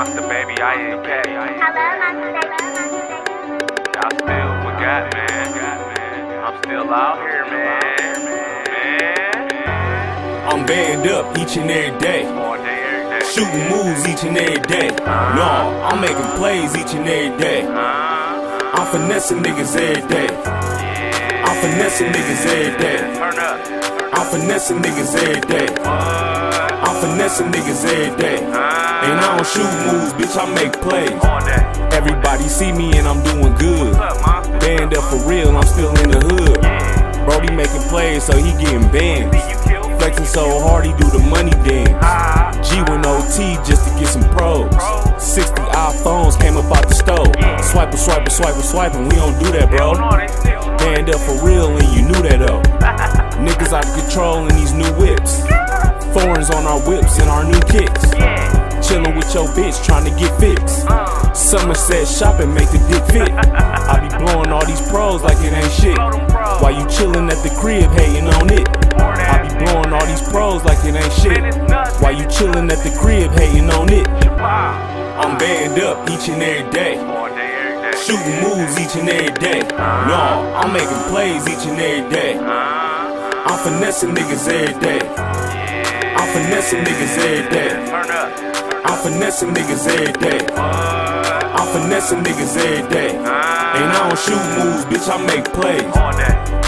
Monsta Baby, I ain't K. Hello, Monsta Baby. Y'all still forgot, man. I'm still out here, man. Man. I'm banned up each and every day. All day, every day. Shooting moves each and every day. No, I'm making plays each and every day. Uh, I'm finessing niggas every day. I'm finessing niggas every day. turn. I'm finessing niggas every day. I'm finessing niggas every day. And I don't shoot moves, bitch, I make plays. Everybody see me and I'm doing good. What's up, for real, I'm still in the hood. Brody making plays, so he getting banned. Flexing so hard, he do the money dance. Ah, G went OT just to get some pros. 60 iPhones came up out the stove. Swiper, swiper, swiper, swiping. We don't do that, bro. no, they still on. Banned up for real, and you knew that though. On our whips and our new kicks. Yeah. Chillin' with your bitch, trying to get fixed. Uh, Somerset shopping, make the dick fit. I be blowing all these pros like it ain't shit. While you chillin' at the crib, hating on it. I be blowing all these pros like it ain't shit. While you chillin' at the crib, hating on it. I'm banned up each and every day. Shooting moves each and every day. No, I'm making plays each and every day. I'm finessing niggas every day. Finessing niggas every day. Turn up. I'm finessing niggas every day. I'm finessing niggas every day. Ah. And I don't shoot moves, bitch, I make plays.